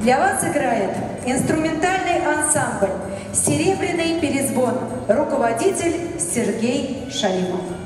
Для вас играет инструментальный ансамбль «Серебряный перезвон», руководитель Сергей Шалимов.